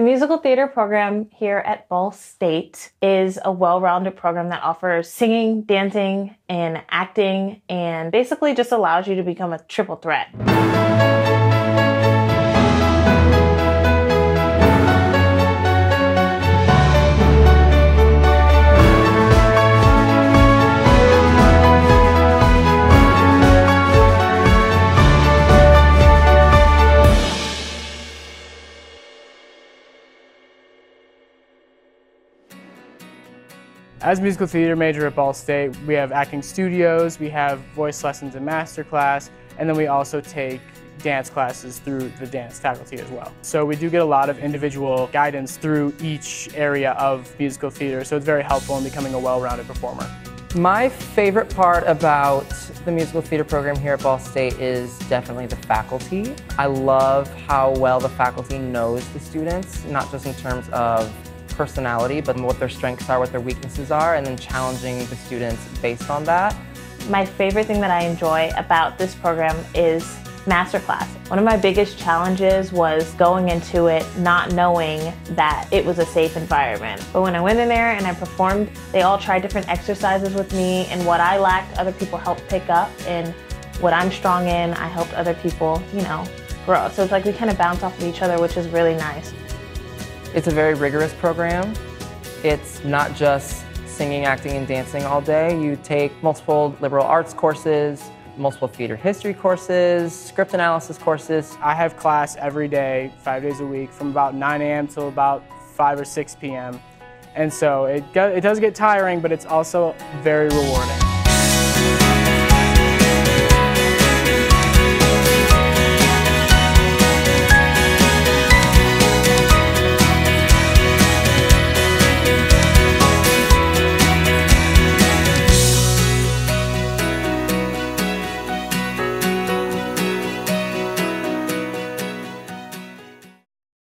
The musical theater program here at Ball State is a well-rounded program that offers singing, dancing, and acting, and basically just allows you to become a triple threat. As a musical theater major at Ball State, we have acting studios, we have voice lessons and master class, and then we also take dance classes through the dance faculty as well. So we do get a lot of individual guidance through each area of musical theater, so it's very helpful in becoming a well-rounded performer. My favorite part about the musical theater program here at Ball State is definitely the faculty. I love how well the faculty knows the students, not just in terms of personality, but what their strengths are, what their weaknesses are, and then challenging the students based on that. My favorite thing that I enjoy about this program is masterclass. One of my biggest challenges was going into it not knowing that it was a safe environment. But when I went in there and I performed, they all tried different exercises with me and what I lacked, other people helped pick up and what I'm strong in, I helped other people, you know, grow. So it's like we kind of bounce off of each other, which is really nice. It's a very rigorous program. It's not just singing, acting, and dancing all day. You take multiple liberal arts courses, multiple theater history courses, script analysis courses. I have class every day, five days a week, from about 9 a.m. till about 5 or 6 p.m. And so it, it does get tiring, but it's also very rewarding.